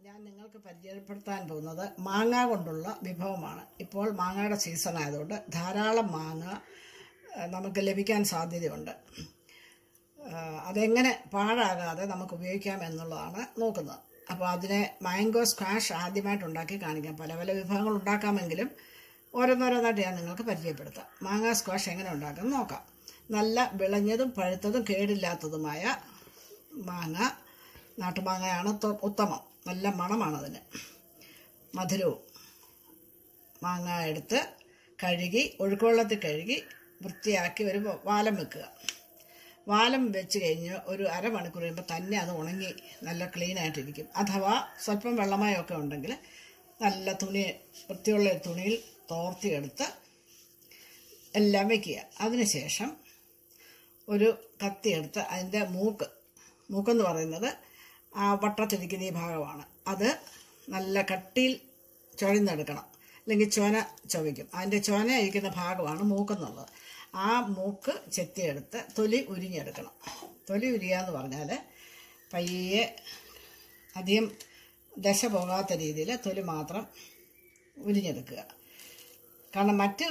ഞാൻ നിങ്ങൾക്ക് പരിചയപ്പെടുത്താൻ പോകുന്നത് മാങ്ങ കൊണ്ടുള്ള വിഭവമാണ്. ഇപ്പോൾ മാങ്ങയുടെ സീസൺ ആയതുകൊണ്ട് ധാരാളം മാങ്ങ നമുക്ക് ലഭിക്കാൻ സാധ്യതയുണ്ട്. അതെങ്ങനെ പാഴാകാതെ നമുക്ക് ഉപയോഗിക്കാം എന്നുള്ളതാണ് നോക്കുന്നത്. അപ്പോൾ അതിനെ മാംഗോ സ്ക്വാഷ് ആദ്യമായിട്ട് ഉണ്ടാക്കി കാണിക്കാം. പല പല വിഭവങ്ങൾ ഉണ്ടാക്കാമെങ്കിലും ഓരോന്നോരോന്നായിട്ട് ഞാൻ നിങ്ങൾക്ക് പരിചയപ്പെടുത്താം. മാങ്ങ സ്ക്വാഷ് എങ്ങനെ ഉണ്ടാക്കാം നോക്കാം. നല്ല വിളഞ്ഞതും പഴുത്തതും കേടില്ലാത്തതുമായ മാങ്ങ നാട്ടുമാങ്ങയാണ് ഉത്തമം. നല്ല മണമാണ് അതിന് മധുരവും മാങ്ങ എടുത്ത് കഴുകി ഒഴുക്കുവെള്ളത്തിൽ കഴുകി വൃത്തിയാക്കി ഒരു വാലം വെക്കുക. വാലം വെച്ച് കഴിഞ്ഞ് ഒരു അരമണിക്കൂർ കഴിയുമ്പോൾ തന്നെ അത് ഉണങ്ങി നല്ല ക്ലീനായിട്ടിരിക്കും. അഥവാ സ്വല്പം വെള്ളമയമൊക്കെ ഉണ്ടെങ്കിൽ നല്ല തുണി വൃത്തിയുള്ള തുണിയിൽ തോർത്തിയെടുത്ത് എല്ലാം വയ്ക്കുക അതിനുശേഷം ഒരു കത്തിയെടുത്ത് അതിന്റെ മൂക്ക് മൂക്കെന്ന് പറയുന്നത് വട്ടത്തിരിക്കുന്ന ഈ ഭാഗമാണ്. അത് നല്ല കട്ടിയിൽ ചൊഴിഞ്ഞെടുക്കണം അല്ലെങ്കിൽ ചൊന ചുവയ്ക്കും. അതിന്റെ ചൊന ഇരിക്കുന്ന ഭാഗമാണ് മൂക്കെന്നുള്ളത്. ആ മൂക്ക് ചെത്തിയെടുത്ത് തൊലി ഉരിഞ്ഞെടുക്കണം തൊലി ഉരിയുക എന്ന് പറഞ്ഞാൽ പയ്യെ അധികം ദശ പോകാത്ത രീതിയിൽ തൊലി മാത്രം ഉരിഞ്ഞെടുക്കുക കാരണം മറ്റ്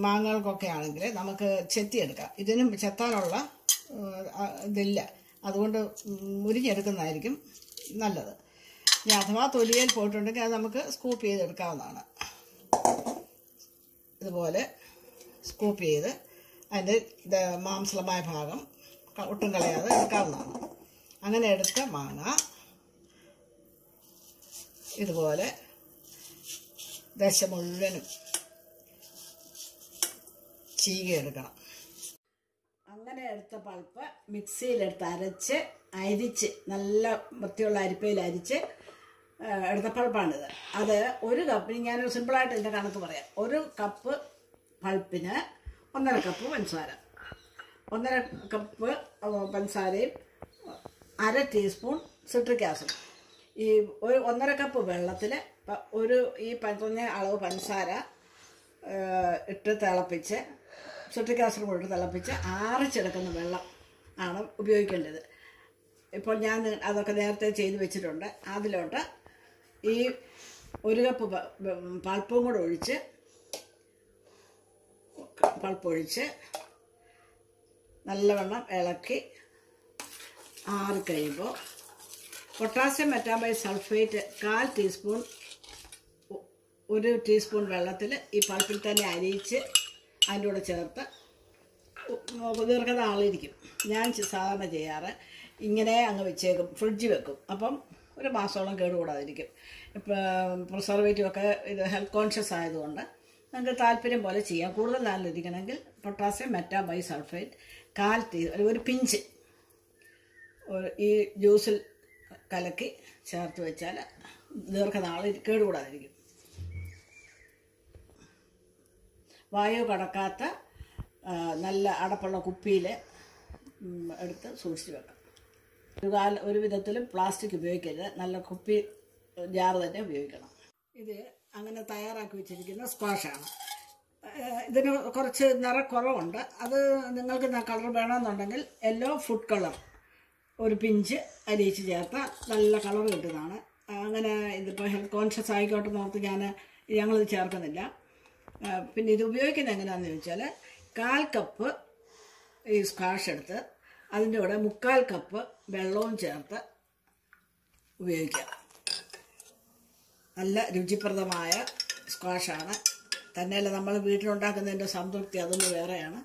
മാങ്ങകൾക്കൊക്കെ ആണെങ്കിൽ നമുക്ക് ചെത്തിയെടുക്കാം. ഇതിനും ചെത്താനുള്ള ഇതില്ല. അതുകൊണ്ട് മുരിഞ്ഞെടുക്കുന്നതായിരിക്കും നല്ലത്. ഇനി അഥവാ തൊലിയിൽ പോയിട്ടുണ്ടെങ്കിൽ അത് നമുക്ക് സ്കൂപ്പ് ചെയ്തെടുക്കാവുന്നതാണ്. ഇതുപോലെ സ്കൂപ്പ് ചെയ്ത് അതിന്റെ മാംസളമായ ഭാഗം ഒട്ടും കളയാതെ എടുക്കാവുന്നതാണ്. അങ്ങനെ എടുത്ത മാങ്ങ ഇതുപോലെ ദശ മുഴുവനും ചീകിയെടുക്കണം. അങ്ങനെ എടുത്ത പൾപ്പ് മിക്സിയിലെടുത്ത് അരച്ച് അരിച്ച് നല്ല വൃത്തിയുള്ള അരിപ്പയിൽ അരിച്ച് എടുത്ത പൾപ്പാണിത് അത് ഒരു കപ്പിന് ഞാനൊരു സിമ്പിളായിട്ട് എന്റെ കണക്ക് പറയാം. ഒരു കപ്പ് പൾപ്പിന് ഒന്നര കപ്പ് പഞ്ചസാര. ഒന്നര കപ്പ് പഞ്ചസാരയും അര ടീസ്പൂൺ സിട്രിക് ആസിഡ് ഈ ഒരു ഒന്നര കപ്പ് വെള്ളത്തിൽ ഒരു ഈ പറഞ്ഞ അളവ് പഞ്ചസാര ഇട്ട് തിളപ്പിച്ച് സിട്രിക് ആസിഡ് കൊണ്ട് തിളപ്പിച്ച് ആറിച്ചെടുക്കുന്ന വെള്ളം ആണ് ഉപയോഗിക്കേണ്ടത്. ഇപ്പോൾ ഞാൻ അതൊക്കെ നേരത്തെ ചെയ്ത് വെച്ചിട്ടുണ്ട്. അതിലോട്ട് ഈ ഒരു കപ്പ് പൾപ്പും കൂടെ ഒഴിച്ച് പൾപ്പൊഴിച്ച് നല്ലവണ്ണം ഇളക്കി ആറ് കഴിയുമ്പോൾ പൊട്ടാസ്യം മെറ്റാബൈ സൾഫേറ്റ് കാൽ ടീസ്പൂൺ ഒരു ടീസ്പൂൺ വെള്ളത്തിൽ ഈ പൾപ്പിൽ തന്നെ അരിയിച്ച് അതിന്റെ കൂടെ ചേർത്ത് ദീർഘതാളിരിക്കും ഞാൻ സാധാരണ ചെയ്യാറ്. ഇങ്ങനെ അങ്ങ് വെച്ചേക്കും. ഫ്രിഡ്ജ് വെക്കും. അപ്പം ഒരു മാസത്തോളം കേടുകൂടാതിരിക്കും. ഇപ്പം പ്രിസർവേറ്റീവ് ഒക്കെ ഇത് ഹെൽത്ത് കോൺഷ്യസ് ആയതുകൊണ്ട് നമുക്ക് താല്പര്യം പോലെ ചെയ്യാം. കൂടുതൽ നല്ലിരിക്കണമെങ്കിൽ പൊട്ടാസ്യം മെറ്റാബൈ സൾഫേറ്റ് കാൽ ടീ ഒരു പിഞ്ച് ഈ ജ്യൂസിൽ കലക്കി ചേർത്ത് വെച്ചാൽ ദീർഘനാൾ കേടുകൂടാതിരിക്കും. വായു കടക്കാത്ത നല്ല അടപ്പുള്ള കുപ്പിയിൽ എടുത്ത് സൂക്ഷിച്ച് വെക്കാം ഒരു കാല ഒരു വിധത്തിലും പ്ലാസ്റ്റിക് ഉപയോഗിക്കരുത്. നല്ല കുപ്പി ജാർ തന്നെ ഉപയോഗിക്കണം. ഇത് അങ്ങനെ തയ്യാറാക്കി വെച്ചിരിക്കുന്ന സ്ക്വാഷാണ്. ഇതിന് കുറച്ച് നിറക്കുറവുണ്ട്. അത് നിങ്ങൾക്ക് കളർ വേണമെന്നുണ്ടെങ്കിൽ യെല്ലോ ഫുഡ് കളർ ഒരു പിഞ്ച് അരിയിച്ച് ചേർത്താൽ നല്ല കളർ കിട്ടുന്നതാണ്. അങ്ങനെ ഇതിപ്പോൾ ഹെൽത്ത് കോൺഷ്യസ് ആയിക്കോട്ടെ നോർത്ത് ഞാൻ ഞങ്ങളിത് ചേർക്കുന്നില്ല. പിന്നെ ഇത് ഉപയോഗിക്കുന്നത് എങ്ങനെയാണെന്ന് ചോദിച്ചാൽ കാൽ കപ്പ് ഈ സ്ക്വാഷ് എടുത്ത് അതിന്റെ കൂടെ മുക്കാൽ കപ്പ് വെള്ളവും ചേർത്ത് ഉപയോഗിക്കാം നല്ല രുചിപ്രദമായ സ്ക്വാഷാണ്. തന്നെയല്ല നമ്മൾ വീട്ടിലുണ്ടാക്കുന്നതിന്റെ സംതൃപ്തി അതൊന്ന് വേറെയാണ്.